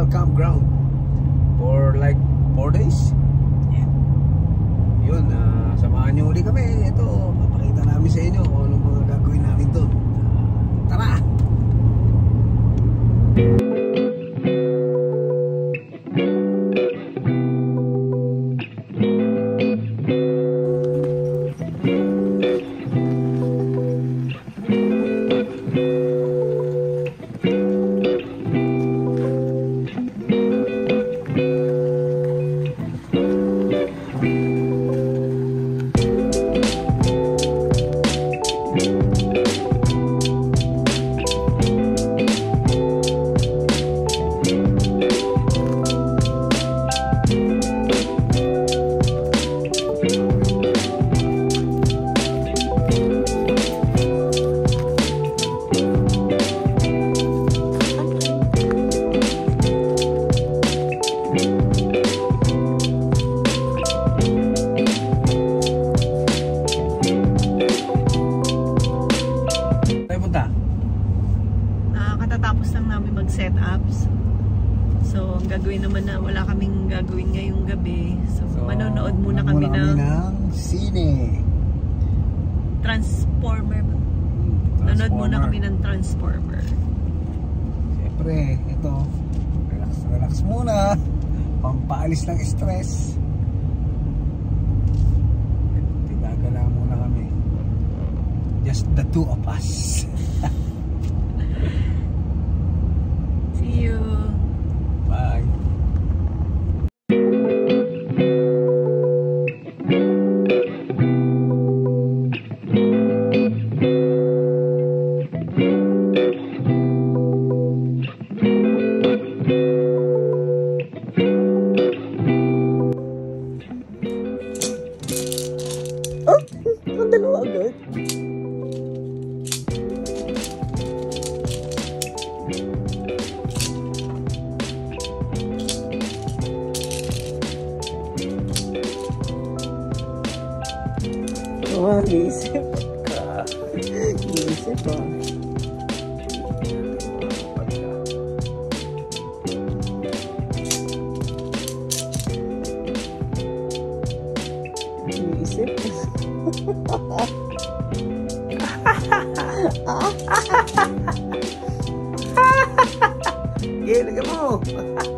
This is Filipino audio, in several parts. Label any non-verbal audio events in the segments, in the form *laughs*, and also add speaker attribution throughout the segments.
Speaker 1: local campground for like 4 days.
Speaker 2: Yeah.
Speaker 1: Yun, uh, samahan niyo uli kami. Ito, papakita namin sa inyo kung
Speaker 2: Transformer. ba? Nanonood muna kami ng Transformer.
Speaker 1: Siyempre, ito. Relax, relax muna. Pampaalis ng stress. Tinagala muna kami. Just the two of us. *laughs*
Speaker 2: uma vez você tocar. E você toca. Get it,
Speaker 1: come on.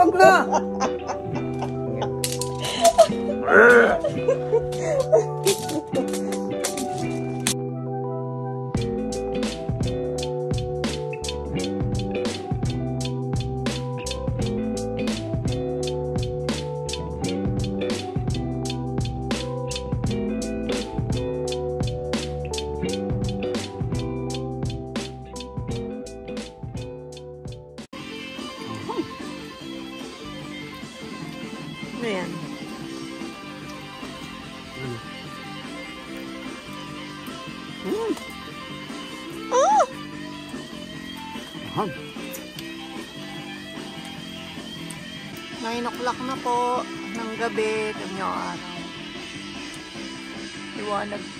Speaker 2: 빵빵나. Ano yan? Mm. Oh!
Speaker 1: Aham.
Speaker 2: 9 o'clock na po ng gabi. Kanya araw. Liwanag.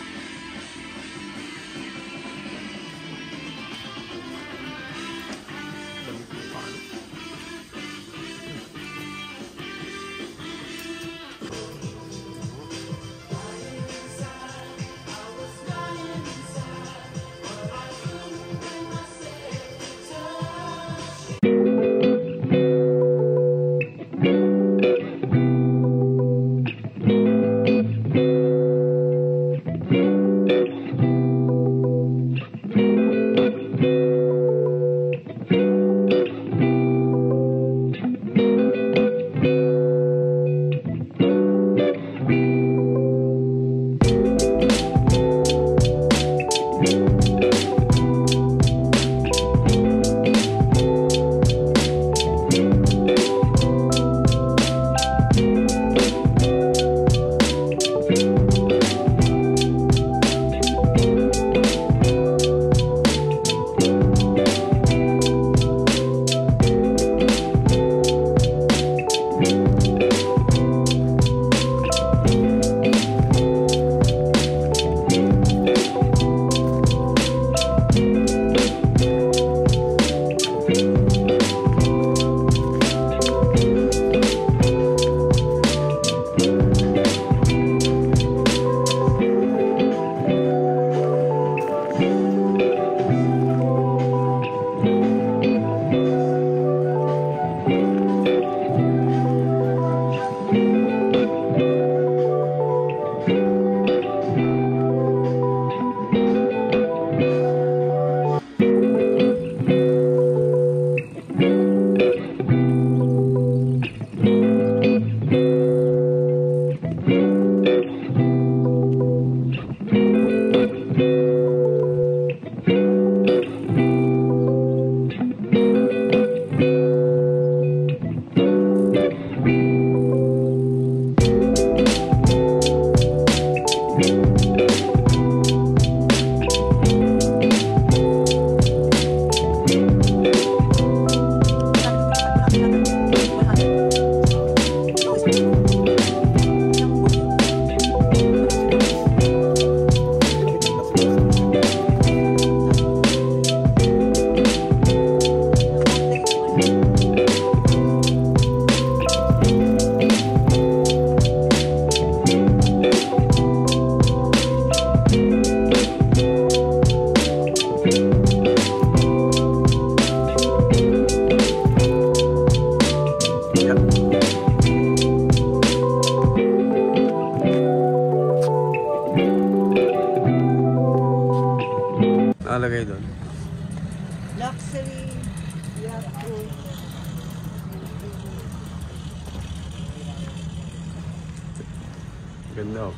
Speaker 1: Ganda oh.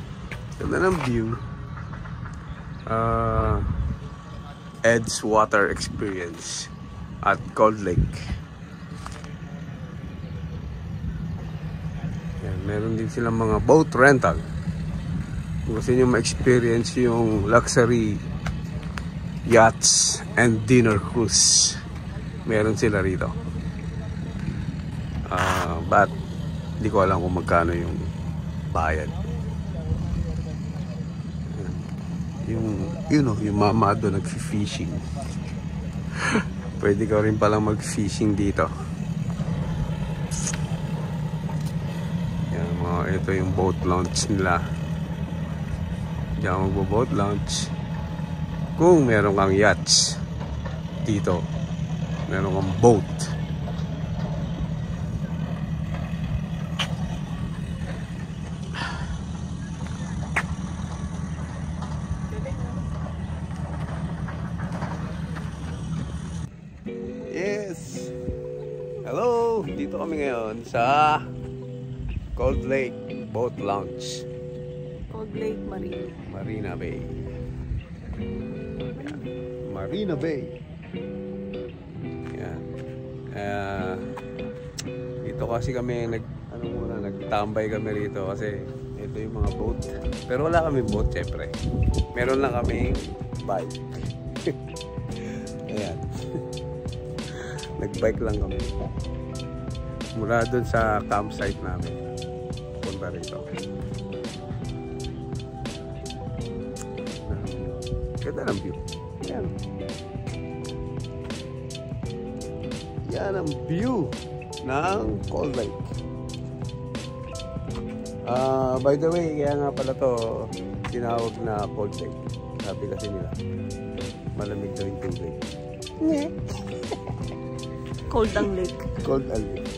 Speaker 1: Ganda ng view. Ah, Ed's Water Experience at Cold Lake. Yan, meron din silang mga boat rental. Kung gusto nyo ma-experience yung luxury yachts and dinner cruise, meron sila rito. Ah, but hindi ko alam kung magkano yung bayad. Yung, you know, yung mama doon nag-fishing. *laughs* Pwede ka rin palang mag-fishing dito. Yan, mga, ito yung boat launch nila. Diyan magbo-boat launch. Kung meron kang yachts dito, meron kang boat. Cold Lake Boat Launch,
Speaker 2: Cold Lake Marine.
Speaker 1: Marina Bay. Yan. Marina Bay. Yan. Ah, dito kasi kami nag ano muna nagtambay kami rito kasi ito yung mga boat. Pero wala kami boat syempre. Meron lang kami bike. *laughs* Ayan. *laughs* Nagbike lang kami. Mula dun sa campsite namin. Punta rito. Ganda ng view. Yan. Yan ang view ng Cold Lake. Ah, by the way, kaya nga pala to tinawag na Cold Lake. Sabi kasi nila, malamig daw yung tubig.
Speaker 2: Cold ang lake.
Speaker 1: Cold ang lake.